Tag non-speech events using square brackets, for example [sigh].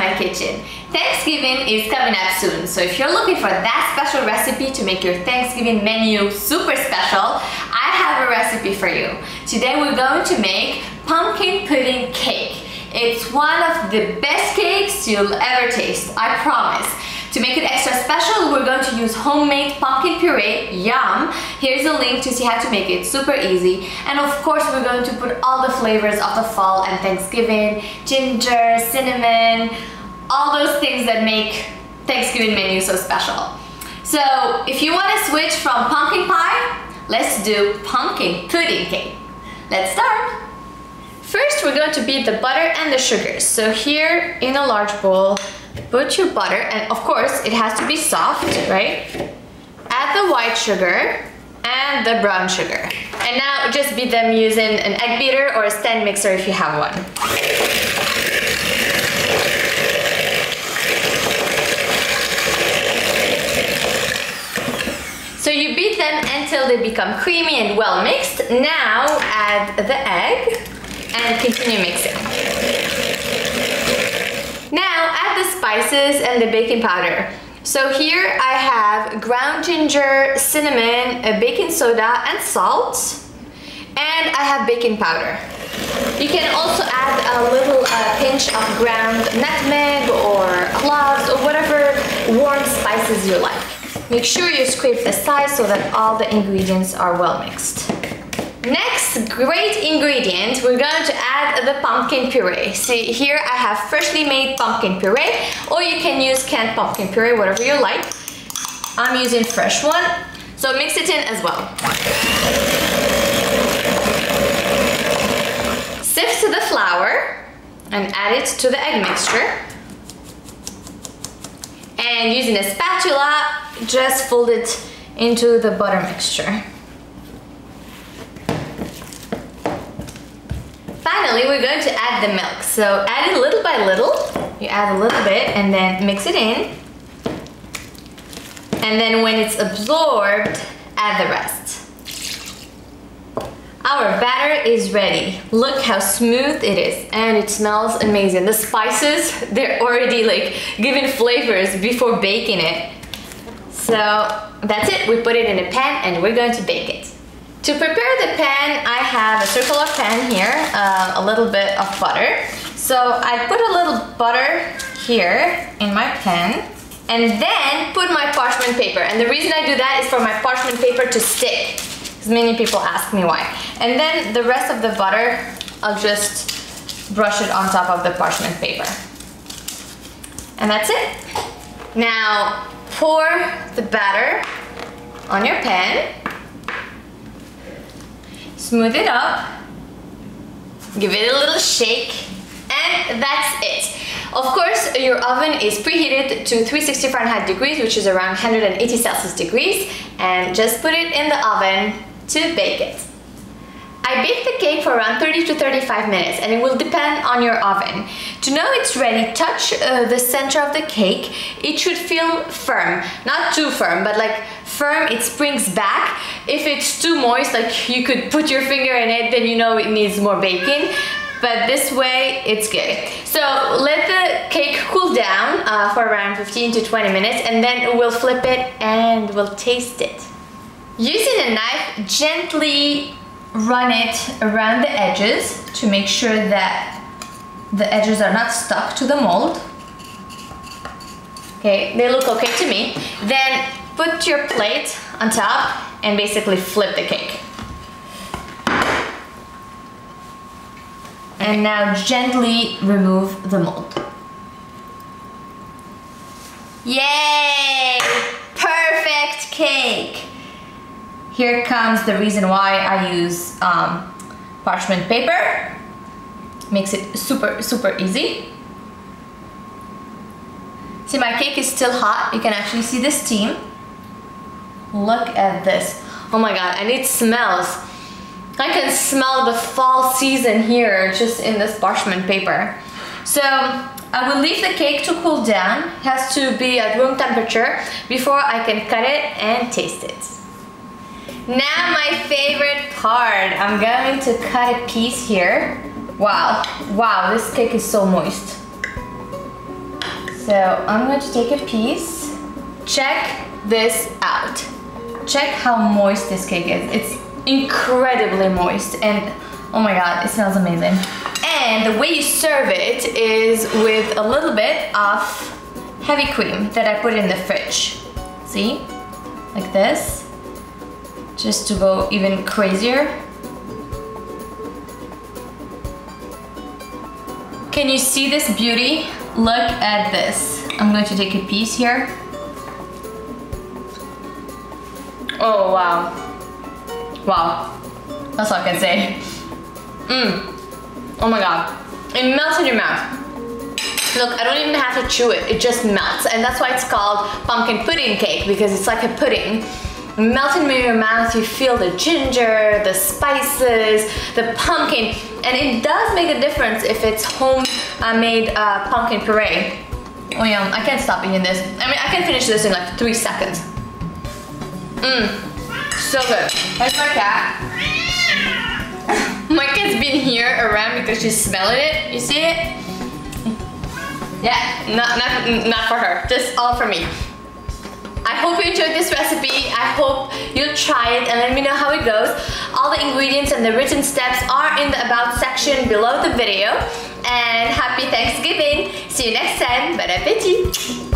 my kitchen. Thanksgiving is coming up soon, so if you're looking for that special recipe to make your Thanksgiving menu super special, I have a recipe for you. Today we're going to make pumpkin pudding cake. It's one of the best cakes you'll ever taste, I promise. To make it extra special, we're going to use homemade pumpkin puree, yum! Here's a link to see how to make it, super easy. And of course, we're going to put all the flavors of the fall and Thanksgiving, ginger, cinnamon, all those things that make Thanksgiving menu so special. So if you want to switch from pumpkin pie, let's do pumpkin pudding cake. Let's start. First, we're going to beat the butter and the sugar. So here in a large bowl, put your butter, and of course it has to be soft, right? Add the white sugar and the brown sugar. And now just beat them using an egg beater or a stand mixer if you have one. So you beat them until they become creamy and well mixed. Now add the egg and continue mixing. Now add the spices and the baking powder. So here I have ground ginger, cinnamon, baking soda and salt. And I have baking powder. You can also add a little uh, pinch of ground nutmeg or cloves or whatever warm spices you like. Make sure you scrape the sides so that all the ingredients are well mixed. Next great ingredient, we're going to add the pumpkin puree. See here I have freshly made pumpkin puree or you can use canned pumpkin puree, whatever you like. I'm using fresh one, so mix it in as well. Sift the flour and add it to the egg mixture. And using a spatula, just fold it into the butter mixture. Finally, we're going to add the milk. So add it little by little. You add a little bit and then mix it in. And then when it's absorbed, add the rest. Our batter is ready. Look how smooth it is and it smells amazing. The spices, [laughs] they're already like giving flavors before baking it. So that's it, we put it in a pan and we're going to bake it. To prepare the pan, I have a circular pan here, uh, a little bit of butter. So I put a little butter here in my pan and then put my parchment paper. And the reason I do that is for my parchment paper to stick. Because many people ask me why. And then the rest of the butter, I'll just brush it on top of the parchment paper. And that's it. Now pour the batter on your pan smooth it up, give it a little shake, and that's it. Of course, your oven is preheated to 360 Fahrenheit degrees, which is around 180 Celsius degrees, and just put it in the oven to bake it. I bake the cake for around 30 to 35 minutes and it will depend on your oven. To know it's ready, touch uh, the center of the cake. It should feel firm, not too firm, but like firm, it springs back. If it's too moist, like you could put your finger in it, then you know it needs more baking but this way it's good. So let the cake cool down uh, for around 15 to 20 minutes and then we'll flip it and we'll taste it. Using a knife, gently run it around the edges to make sure that the edges are not stuck to the mold. Okay, they look okay to me. Then put your plate on top and basically flip the cake. And now gently remove the mold. Yay! Perfect cake! Here comes the reason why I use um, parchment paper. Makes it super, super easy. See, my cake is still hot. You can actually see the steam. Look at this. Oh my God, and it smells. I can smell the fall season here just in this parchment paper. So I will leave the cake to cool down. It has to be at room temperature before I can cut it and taste it. Now my favorite part. I'm going to cut a piece here. Wow, wow, this cake is so moist. So I'm going to take a piece. Check this out. Check how moist this cake is. It's incredibly moist and oh my god, it smells amazing. And the way you serve it is with a little bit of heavy cream that I put in the fridge. See? Like this. Just to go even crazier. Can you see this beauty? Look at this. I'm going to take a piece here. Oh wow. Wow. That's all I can say. Mmm. Oh my god. It melts in your mouth. Look, I don't even have to chew it. It just melts. And that's why it's called pumpkin pudding cake because it's like a pudding. Melting in your mouth, you feel the ginger, the spices, the pumpkin, and it does make a difference if it's home-made uh, pumpkin puree. Oh yeah, I can't stop eating this. I mean, I can finish this in like three seconds. Mmm, so good. Here's my cat. [laughs] my cat's been here around because she's smelling it. You see it? Yeah, not, not, not for her, just all for me. I hope you enjoyed this recipe. I hope you'll try it and let me know how it goes. All the ingredients and the written steps are in the about section below the video. And happy Thanksgiving. See you next time. Bon appetit.